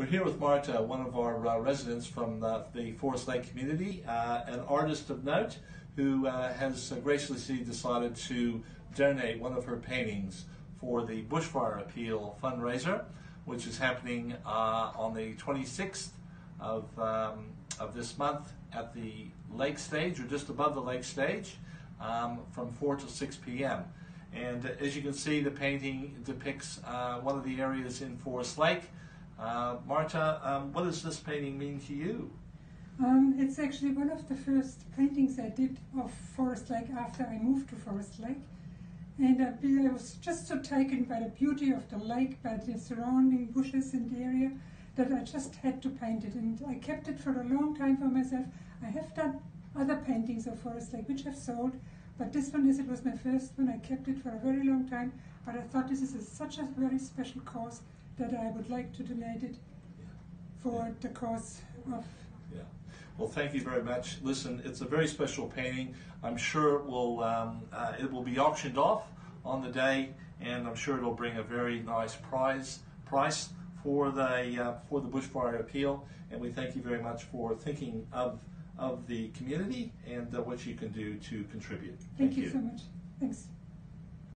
We're here with Marta, one of our uh, residents from the, Forest Lake community, uh, an artist of note who uh, has graciously decided to donate one of her paintings for the Bushfire Appeal fundraiser, which is happening uh, on the 26th of, um, of this month at the lake stage, or just above the lake stage, um, from 4 to 6 p.m. And as you can see, the painting depicts uh, one of the areas in Forest Lake. Uh, Marta, um, what does this painting mean to you? Um, it's actually one of the first paintings I did of Forest Lake after I moved to Forest Lake. And uh, I was just so taken by the beauty of the lake, by the surrounding bushes in the area, that I just had to paint it. And I kept it for a long time for myself. I have done other paintings of Forest Lake which I've sold, but this one is, it was my first one. I kept it for a very long time, but I thought this is a, such a very special cause that I would like to donate it for the cause of. Yeah. Well, thank you very much. Listen, it's a very special painting. I'm sure it will um, uh, it will be auctioned off on the day, and I'm sure it'll bring a very nice prize price for the uh, for the bushfire appeal. And we thank you very much for thinking of of the community and uh, what you can do to contribute. Thank, thank you, you so much. Thanks.